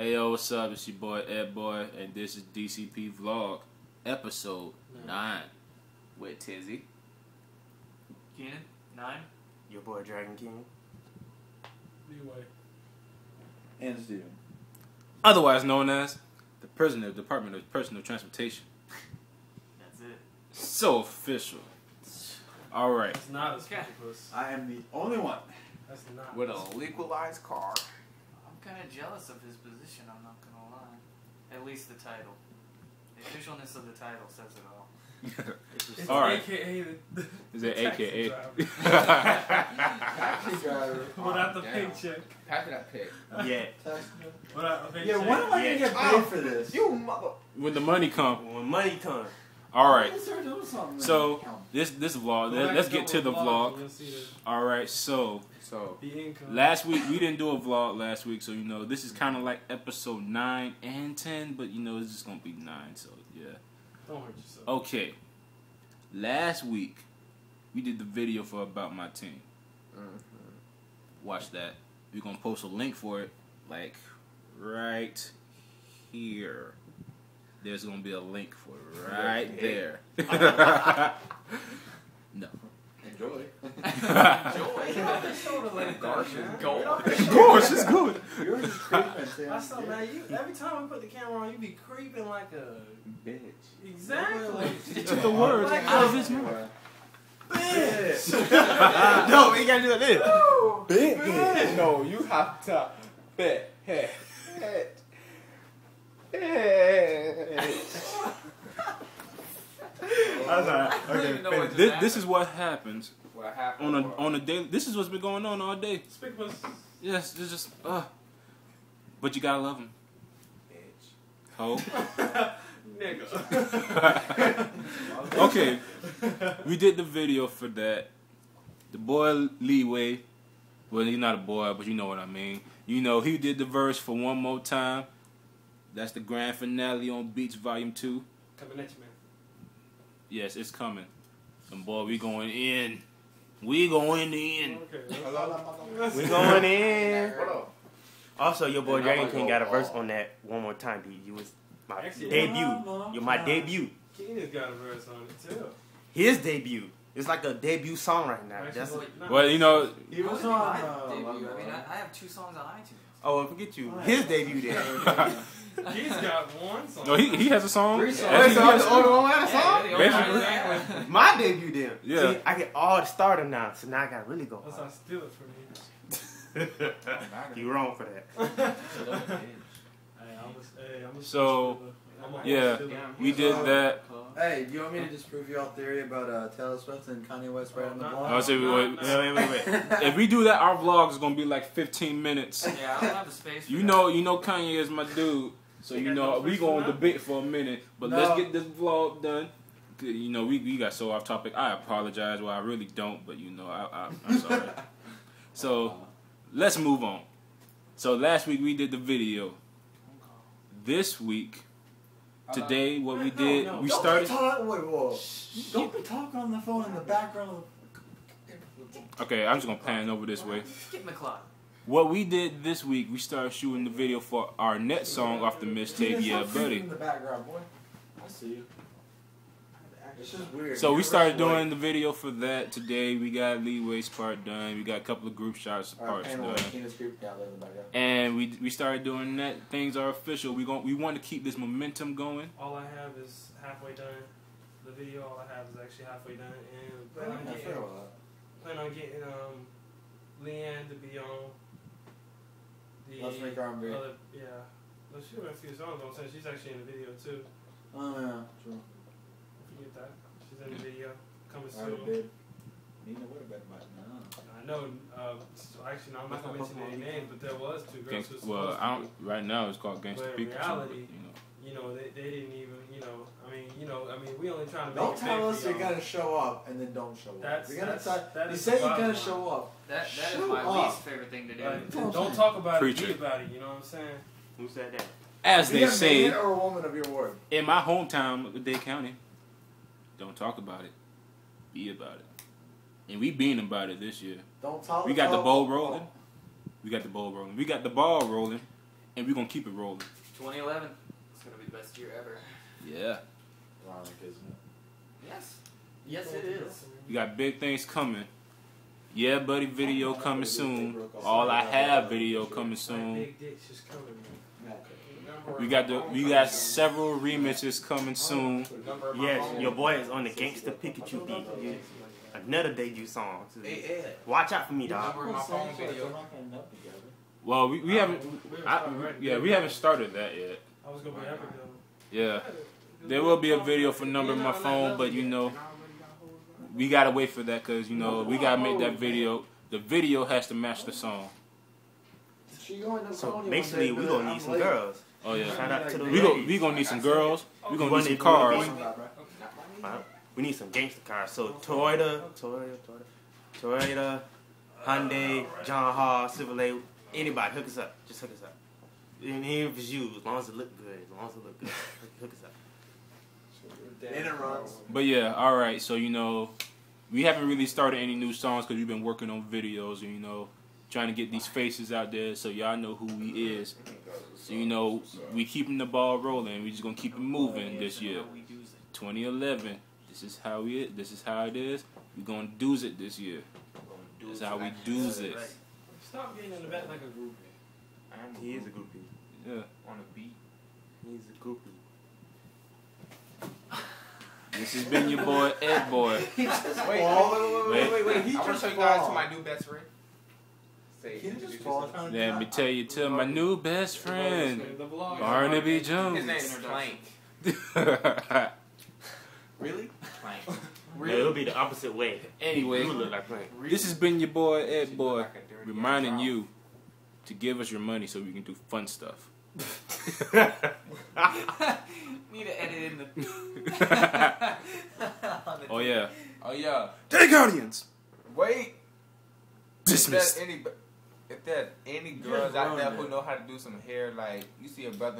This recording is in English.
Hey yo, what's up? It's your boy Ed Boy, and this is DCP Vlog, episode nine, with Tizzy. Keenan, nine. Your boy Dragon King. Leeway. And Steven. otherwise known as the President of Department of Personal Transportation. That's it. So official. All right. That's not a Okay. I am the only one. That's not. With a liquidized car. I'm kind of jealous of his position. I'm not gonna lie. At least the title. The officialness of the title says it all. It's All right. AKA the, Is it taxi AKA? driver. Taxi driver. Without the Damn. paycheck. After that pick. yeah. Taxi Without a paycheck. Yeah, when am I Yeah. gonna get paid oh, for this? You mother. When the money come. When money comes. All right. Let's start doing something. So this this vlog. Let, let's get to the vlog vlog. and You'll see All right. So So, the, the income. last week we didn't do a vlog last week, so you know this is kind of like episode nine and ten, but you know it's just gonna be nine. So yeah. Don't hurt yourself. Okay. Last week, we did the video for About My Team. Mm-hmm. Watch that. We're going to post a link for it, like, right here. There's going to be a link for it right there. no. Enjoy. Go. Of course, it's good. Yours is creeping, Sam. I saw, man, you, every time we put the camera on, you be creeping like a. Bitch. Exactly. It took the words Like out of a his mouth. Bitch. no, we gotta do it this. Bitch. No, you have to. Bet. Head. Head. That's all right. I don't know This, this is what happens What happened? on a on a daily. This is what's been going on all day. Speak was. Yes, it's just uh. But you gotta love him. Bitch. Ho. Nigga. okay, we did the video for that. The boy Leeway, well, he's not a boy, but you know what I mean. You know, he did the verse for one more time. That's the grand finale on Beats Volume 2. Coming at you, man. Yes, it's coming. And boy, we going in. We going in. Okay. We going in. Also, your boy And Dragon King go got a verse on that one more time, B. You was my Actually, debut. You're my debut. King has got a verse on it too. His debut. It's like a debut song right now. Actually, That's well, you know, He How was would it be on. my Uh, debut? I mean, I, I have two songs on iTunes. oh, forget you. His debut then. He's got one song. no, he, he has a song. Three songs. Wait, so I'm has- the only one with a song? you're the only Basically. My debut then. Yeah. See, I get all the starter now, so now I gotta really go. Unless I steal it from you. you wrong for that. Hey, I'm a, hey, I'm a So, I'm yeah. We did that. Hey, do you want me to disprove your theory about uh, Taylor Swift and Kanye West right on the Oh, block? I'll say, No, wait, no. Wait, wait, wait, wait. if we do that, our vlog is gonna be like 15 minutes. Yeah, I don't have the space. For You that. know, you know, Kanye is my dude. So you got know, we first gonna one debate for a minute, but No. let's get this vlog done. You know, we, we got so off topic. I apologize. Well, I really don't, but you know, I, I I'm sorry. so let's move on. So last week we did the video. This week, today, what we did, no. we Don't started. Be talking, wait, whoa. Don't be talking on the phone in the background. Okay, I'm just gonna pan over this way. Skip McCloud. What we did this week, we started shooting the video for our next song off the mixtape, Yeah, Buddy. In the background, boy. I see you. It's just weird. So we started right, doing the video for that today. We got Leeway's part done. We got a couple of group shots All right, parts done. away. Yeah, live in the background. And we we started doing that. Things are official. We gon' we want to keep this momentum going. All I have is halfway done. The video, all I have is actually halfway done, and plan on getting, fair with that. plan on getting um, Leanne to be on. The Let's make R&B. Other, yeah, well, she wrote a few songs on, so she's actually in the video too. Oh yeah, true. Don't forget that. She's in the video. Coming Alright, soon. babe. Nina would have been by now. I know. Uh, so actually, no, I'm not gonna mention any names, but there was two girls. who Gangsta, was well, supposed I to don't. Right now, it's called Gangsta But in Pikachu. reality, but, you know. You know, they, they didn't even. You know, I mean, you know, I mean, we only trying to make Don't it tell for us you're gonna show up and then don't show up. That's- you're gonna that's- tell- that you say you're gonna line. show up. That that is Show my up. least favorite thing to do. Like, Don't don't talk about Preacher. it, be about it. You know what I'm saying? Who said that? As Be they a say man or a woman of your word. in my hometown of Dade County, don't talk about it. Be about it. And we being about it this year. Don't tell. We got the ball rolling. We got the ball rolling. We got the ball rolling. And we're gonna keep it rolling. 2011. It's gonna be the best year ever. Yeah. Ironic, isn't it? Yes. Yes, it is. You got big things coming. Yeah, buddy, video coming soon. All I have video coming soon. big dicks just coming, man. We got the we got several remixes coming soon. Yes, your boy is on the Gangsta Pikachu beat. Yeah. Another debut song. too. Watch out for me, dog. Well, we, we haven't. We I, started right yeah, we haven't started that yet. I was gonna be epic though. Yeah, there will be a video for number my phone, but you know, we gotta wait for that because you know we gotta make that video. The video has to match the song. So basically, we gonna need some girls. Oh yeah, Shout out to the we go we gonna need some girls. We gonna need some cars. We need some gangster cars. So Toyota, Toyota, Toyota, Toyota, Hyundai, John Hall, Chevrolet, anybody, hook us up. Just hook us up. And even if it's you, as long as it look good, as long as it look good, hook us up. And it runs. But yeah, all right. So you know, we haven't really started any new songs because we've been working on videos and you know, trying to get these faces out there so y'all know who we is. So you know, we keeping the ball rolling. We just gonna keep it moving this year. 2011. This is how we. This is how it is. We gonna do's it this year. This is how we do's it. Stop getting in the back like a groupie. He is a groupie. Yeah. On a beat. He's a groupie. This has been your boy Ed Boy. Wait, wait, wait, wait, wait, wait. He I want to just show you guys to my new best friend. Say, He just fall. Let me tell you to my new best friend, The vlog. Barnaby His Jones. name's Plank. Really? Plank. Yeah, it'll be the opposite way. anyway, You look like Plank. this has been your boy Ed Boy, Like a dirty reminding you to give us your money so we can do fun stuff. Need to edit in the. oh yeah, Oh yeah. Day Guardians. Wait. Dismissed. If there's any, if there's any girls out there who know how to do some hair, like you see a brother